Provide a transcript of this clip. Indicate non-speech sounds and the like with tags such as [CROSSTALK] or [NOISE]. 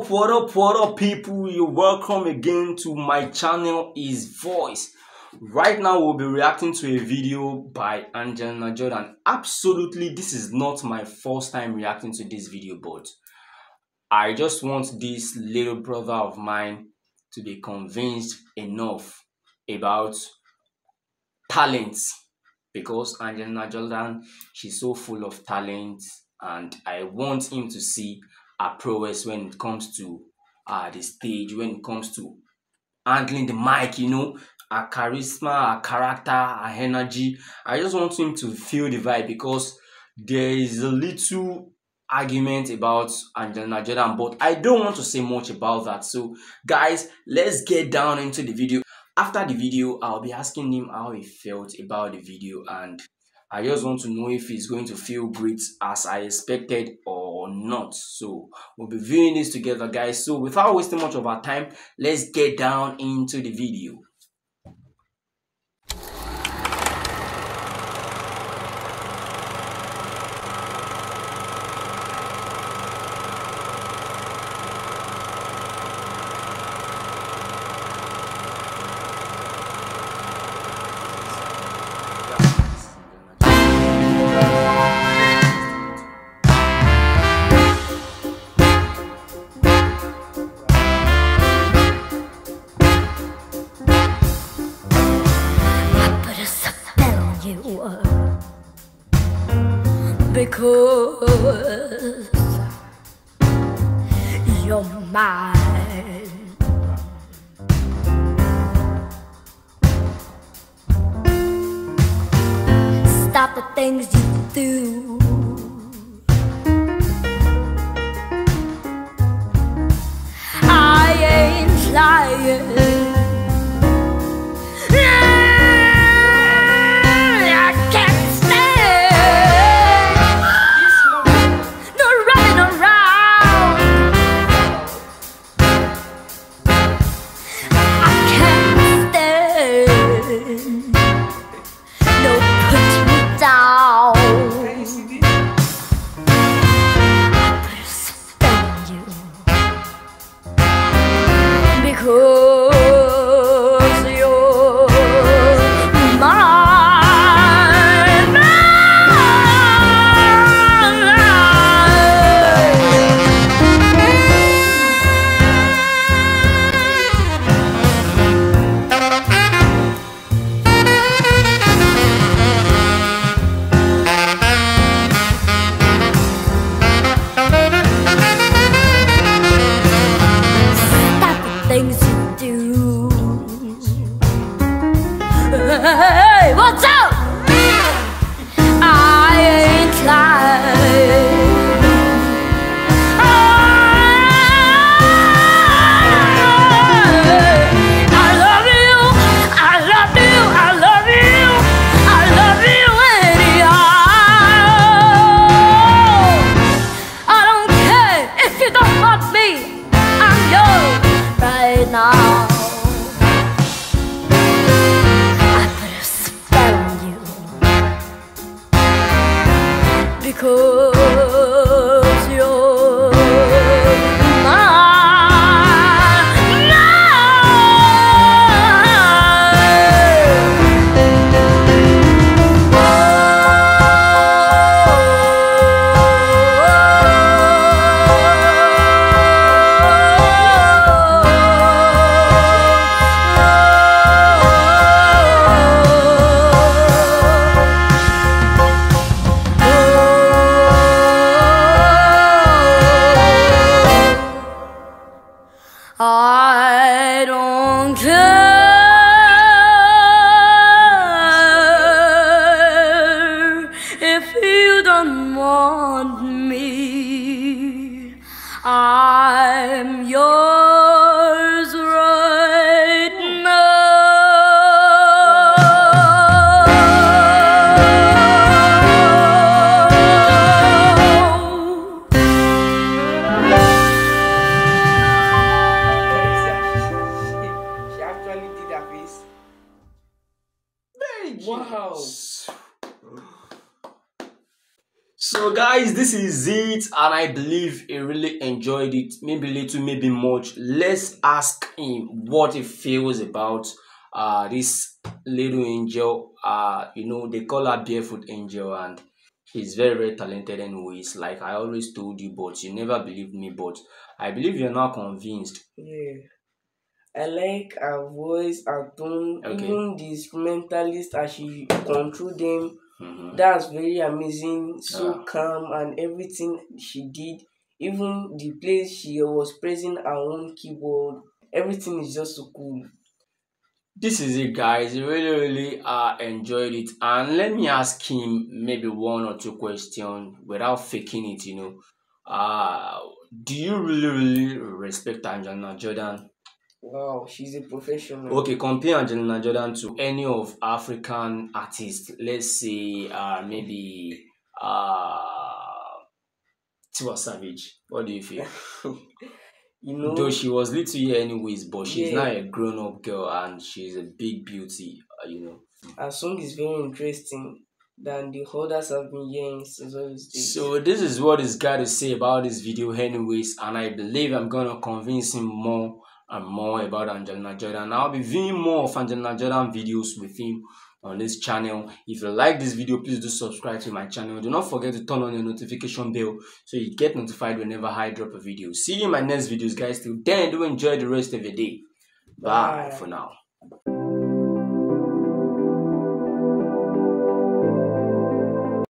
up, what up, what up, people? You're welcome again to my channel, His Voice. Right now, we'll be reacting to a video by Angelina Jordan. Absolutely, this is not my first time reacting to this video, but I just want this little brother of mine to be convinced enough about talents because Angelina Jordan, she's so full of talent, and I want him to see her prowess when it comes to uh, the stage, when it comes to handling the mic, you know, her charisma, her character, her energy. I just want him to feel the vibe because there is a little argument about Angelina Jordan, but I don't want to say much about that. So, guys, let's get down into the video. After the video, I'll be asking him how he felt about the video and I just want to know if he's going to feel great as I expected or not. So we'll be viewing this together, guys. So without wasting much of our time, let's get down into the video. Because you're mine. Stop the things you do. do. Hey, what's up? I ain't lying. I love you. I love you. I love you. I love you. I don't care if you don't me. I'm So, guys, this is it, and I believe he really enjoyed it. Maybe little, maybe much. Let's ask him what he feels about uh this little angel. Uh, you know, they call her barefoot angel, and he's very, very talented anyways. Like I always told you, but you never believed me. But I believe you're now convinced. Yeah. I like her voice, her tone, Okay. even the instrumentalist as she control them. Mhm. That's very amazing, so Ah. calm and everything she did. Even the place she was pressing her own keyboard, everything is just so cool. this is it guys really really uh enjoyed it and let me ask him maybe one or two questions without faking it you know uh do you really really respect angelina jordan Wow, she's a professional. okay compare angelina jordan to any of african artists let's say uh maybe uh Tiwa Savage. What do you feel? [LAUGHS] You know, Though she was little here anyways, but she's Yeah. now a grown up girl and she's a big beauty, uh, you know. her song is very interesting than the others have been hearing since all these days. So this is what this guy to say about this video anyways and I believe I'm gonna convince him more and more about Angelina Jordan. I'll be viewing more of Angelina Jordan videos with him on this channel. If you like this video, please do subscribe to my channel. Do not forget to turn on your notification bell so you get notified whenever I drop a video. See you in my next videos guys. Till then, do enjoy the rest of your day. Bye, Bye. for now.